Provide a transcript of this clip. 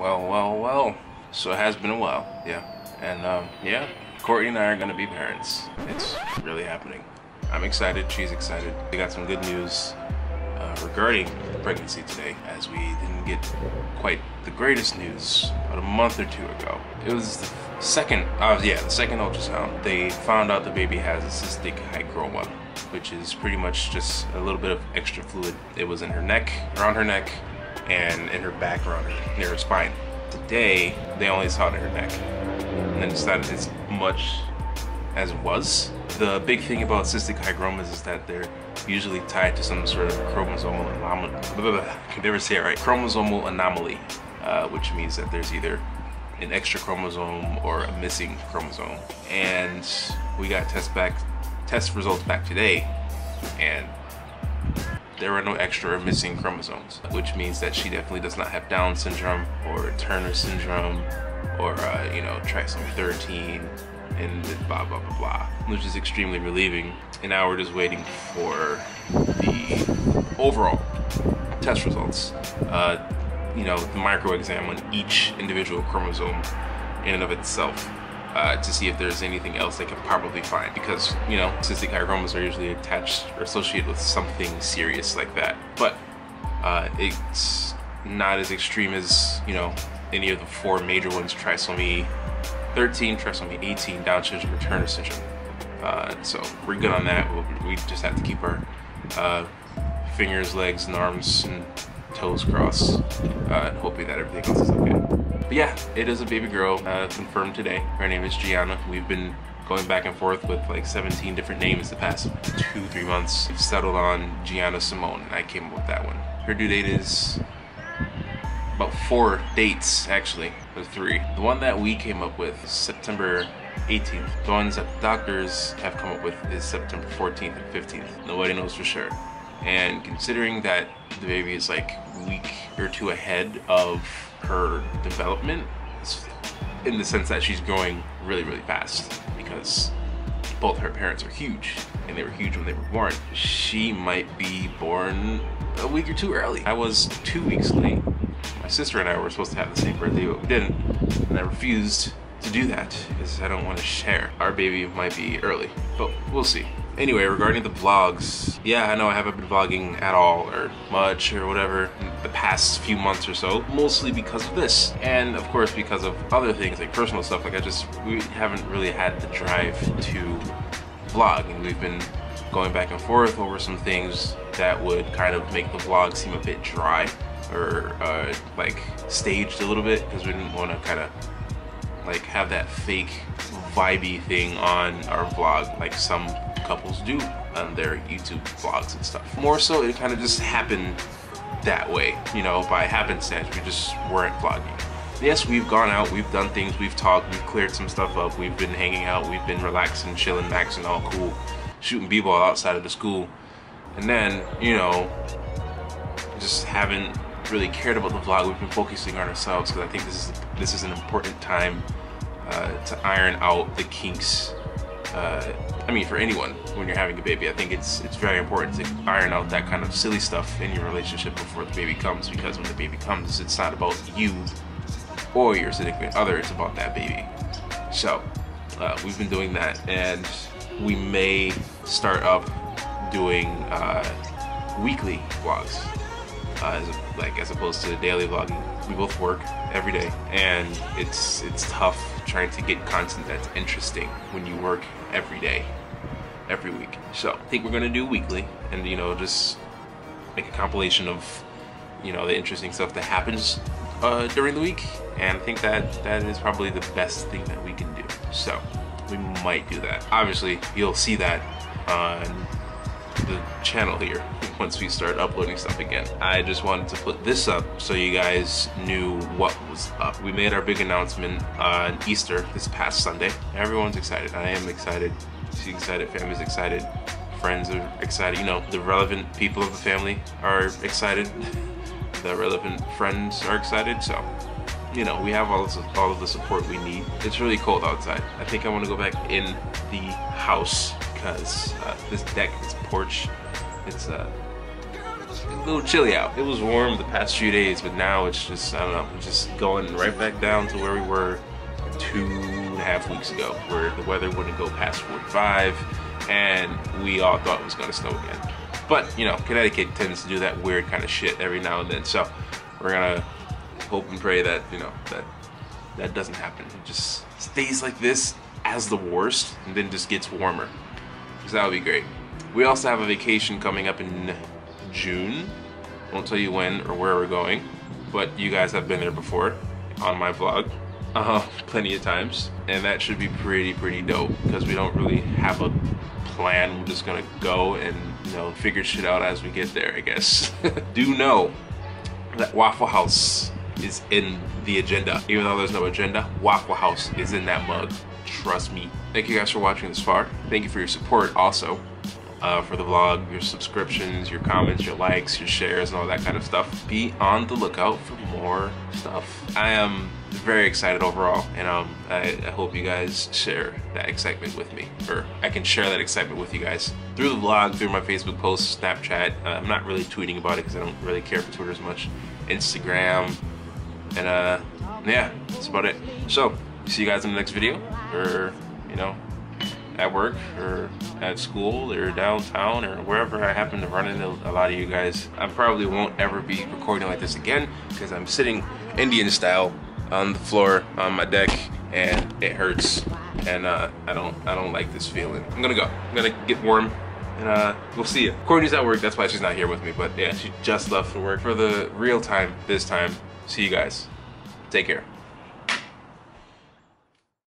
Well, well, well. So it has been a while, yeah. And um, yeah, Courtney and I are gonna be parents. It's really happening. I'm excited, she's excited. We got some good news uh, regarding pregnancy today, as we didn't get quite the greatest news about a month or two ago. It was the second, uh, yeah, the second ultrasound. They found out the baby has a cystic hygroma, which is pretty much just a little bit of extra fluid. It was in her neck, around her neck, and in her back, around her, near her spine. Today, they only saw it in her neck, and then it's not as much as it was. The big thing about cystic hygromas is that they're usually tied to some sort of chromosomal anomaly. I can never say it right. Chromosomal anomaly, uh, which means that there's either an extra chromosome or a missing chromosome. And we got test back, test results back today, and there are no extra or missing chromosomes, which means that she definitely does not have Down syndrome or Turner syndrome or, uh, you know, trisomy 13 and blah, blah, blah, blah, which is extremely relieving. And now we're just waiting for the overall test results. Uh, you know, the micro exam on each individual chromosome in and of itself. Uh, to see if there's anything else they can probably find because you know cystic hygromas are usually attached or associated with something serious like that. But uh, it's not as extreme as you know any of the four major ones trisomy 13 trisomy 18 down syndrome or turner syndrome. Uh, so we're good on that. We just have to keep our uh, fingers legs and arms and toes crossed uh, hoping that everything else is okay but yeah, it is a baby girl uh, confirmed today. Her name is Gianna. We've been going back and forth with like 17 different names the past two, three months. We've settled on Gianna Simone, and I came up with that one. Her due date is about four dates, actually, or three. The one that we came up with is September 18th. The ones that the doctors have come up with is September 14th and 15th. Nobody knows for sure. And considering that the baby is like a week or two ahead of her development in the sense that she's growing really, really fast because both her parents are huge and they were huge when they were born. She might be born a week or two early. I was two weeks late. My sister and I were supposed to have the same birthday, but we didn't. And I refused to do that because I don't want to share. Our baby might be early, but we'll see. Anyway, regarding the vlogs, yeah, I know I haven't been vlogging at all or much or whatever the past few months or so, mostly because of this. And of course, because of other things like personal stuff, like I just, we haven't really had the drive to vlog and we've been going back and forth over some things that would kind of make the vlog seem a bit dry or uh, like staged a little bit because we didn't want to kind of like have that fake vibey thing on our vlog like some couples do on their YouTube vlogs and stuff. More so, it kind of just happened that way, you know, by happenstance. We just weren't vlogging. Yes, we've gone out, we've done things, we've talked, we've cleared some stuff up, we've been hanging out, we've been relaxing, chilling, maxing, all cool, shooting b-ball outside of the school. And then, you know, just haven't really cared about the vlog. We've been focusing on ourselves because I think this is this is an important time uh, to iron out the kinks uh, I mean, for anyone when you're having a baby, I think it's it's very important to iron out that kind of silly stuff in your relationship before the baby comes. Because when the baby comes, it's not about you or your significant other; it's about that baby. So uh, we've been doing that, and we may start up doing uh, weekly vlogs, uh, as, like as opposed to daily vlogging. We both work every day, and it's it's tough trying to get content that's interesting when you work every day, every week. So I think we're gonna do weekly and you know, just make a compilation of, you know, the interesting stuff that happens uh, during the week. And I think that that is probably the best thing that we can do. So we might do that. Obviously, you'll see that on the channel here once we start uploading stuff again. I just wanted to put this up so you guys knew what was up. We made our big announcement on Easter this past Sunday. Everyone's excited. I am excited. She's excited. Family's excited. Friends are excited. You know, the relevant people of the family are excited. the relevant friends are excited. So, you know, we have all, this, all of the support we need. It's really cold outside. I think I want to go back in the house because uh, this deck, this porch, it's uh, a little chilly out. It was warm the past few days, but now it's just, I don't know, it's just going right back down to where we were two and a half weeks ago, where the weather wouldn't go past 45, and we all thought it was gonna snow again. But, you know, Connecticut tends to do that weird kind of shit every now and then, so we're gonna hope and pray that, you know, that that doesn't happen. It just stays like this as the worst, and then just gets warmer. Because that would be great. We also have a vacation coming up in June. Won't tell you when or where we're going, but you guys have been there before on my vlog. Uh, plenty of times. And that should be pretty, pretty dope because we don't really have a plan. We're just gonna go and, you know, figure shit out as we get there, I guess. Do know that Waffle House is in the agenda. Even though there's no agenda, Waffle House is in that mug. Trust me. Thank you guys for watching this far. Thank you for your support also uh, for the vlog, your subscriptions, your comments, your likes, your shares, and all that kind of stuff. Be on the lookout for more stuff. I am very excited overall, and um, I, I hope you guys share that excitement with me, or I can share that excitement with you guys through the vlog, through my Facebook posts, Snapchat. Uh, I'm not really tweeting about it because I don't really care for Twitter as much. Instagram, and uh, yeah, that's about it. So, see you guys in the next video, or you know, at work or at school or downtown or wherever I happen to run into a lot of you guys. I probably won't ever be recording like this again because I'm sitting Indian style on the floor on my deck and it hurts and uh, I don't I don't like this feeling. I'm gonna go. I'm gonna get warm and uh, we'll see you. Courtney's at work, that's why she's not here with me, but yeah, she just left for work for the real time this time. See you guys. Take care.